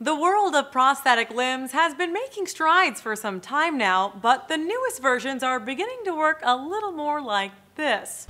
The world of prosthetic limbs has been making strides for some time now, but the newest versions are beginning to work a little more like this.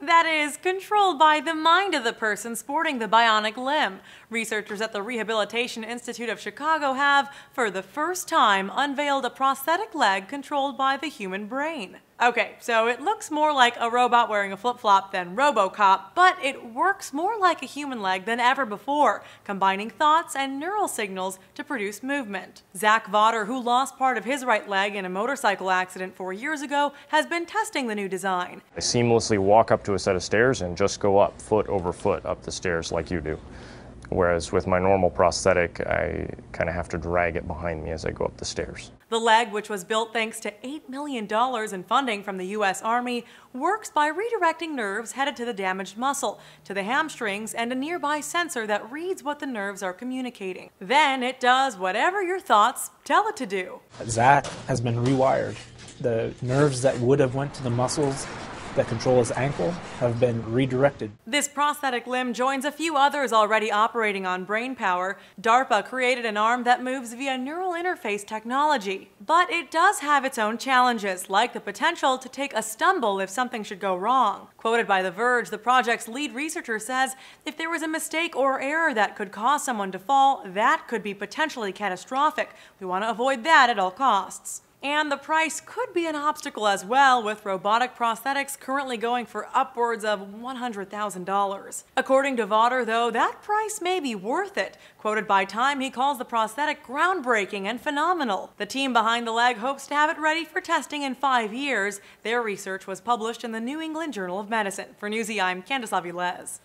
that is controlled by the mind of the person sporting the bionic limb. Researchers at the Rehabilitation Institute of Chicago have, for the first time, unveiled a prosthetic leg controlled by the human brain. Okay, so it looks more like a robot wearing a flip-flop than Robocop, but it works more like a human leg than ever before, combining thoughts and neural signals to produce movement. Zac Vawter, who lost part of his right leg in a motorcycle accident four years ago, has been testing the new design. I seamlessly walk up to a set of stairs and just go up foot over foot up the stairs like you do. Whereas with my normal prosthetic, I kind of have to drag it behind me as I go up the stairs. The leg, which was built thanks to $8 million in funding from the U.S. Army, works by redirecting nerves headed to the damaged muscle, to the hamstrings, and a nearby sensor that reads what the nerves are communicating. Then it does whatever your thoughts tell it to do. Zac has been rewired. The nerves that would have went to the muscles that control his ankle have been redirected. This prosthetic limb joins a few others already operating on brain power. DARPA created an arm that moves via neural interface technology. But it does have its own challenges, like the potential to take a stumble if something should go wrong. Quoted by The Verge, the project's lead researcher says if there was a mistake or error that could cause someone to fall, that could be potentially catastrophic. We want to avoid that at all costs. And the price could be an obstacle as well, with robotic prosthetics currently going for upwards of $100,000. According to Vawter, though, that price may be worth it. Quoted by Time, he calls the prosthetic groundbreaking and phenomenal. The team behind the leg hopes to have it ready for testing in five years. Their research was published in the New England Journal of Medicine. For Newsy, I'm Candice Aviles.